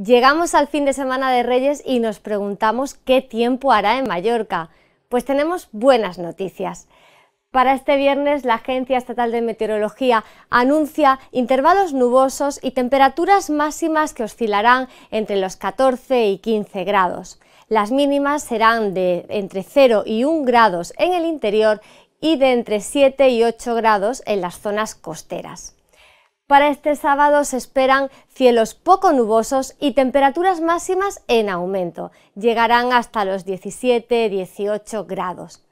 Llegamos al fin de semana de Reyes y nos preguntamos qué tiempo hará en Mallorca. Pues tenemos buenas noticias. Para este viernes, la Agencia Estatal de Meteorología anuncia intervalos nubosos y temperaturas máximas que oscilarán entre los 14 y 15 grados. Las mínimas serán de entre 0 y 1 grados en el interior y de entre 7 y 8 grados en las zonas costeras. Para este sábado se esperan cielos poco nubosos y temperaturas máximas en aumento. Llegarán hasta los 17-18 grados.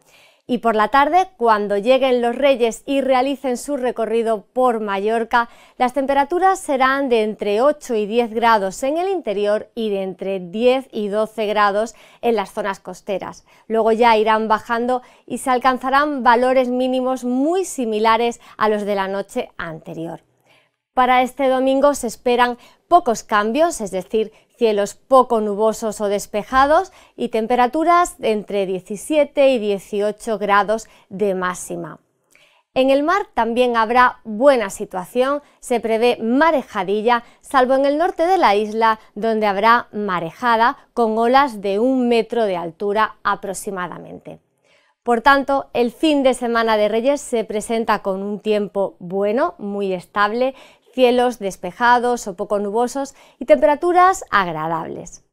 Y por la tarde, cuando lleguen los reyes y realicen su recorrido por Mallorca, las temperaturas serán de entre 8 y 10 grados en el interior y de entre 10 y 12 grados en las zonas costeras. Luego ya irán bajando y se alcanzarán valores mínimos muy similares a los de la noche anterior. Para este domingo se esperan pocos cambios, es decir, cielos poco nubosos o despejados y temperaturas entre 17 y 18 grados de máxima. En el mar también habrá buena situación, se prevé marejadilla, salvo en el norte de la isla, donde habrá marejada con olas de un metro de altura aproximadamente. Por tanto, el fin de semana de Reyes se presenta con un tiempo bueno, muy estable, cielos despejados o poco nubosos y temperaturas agradables.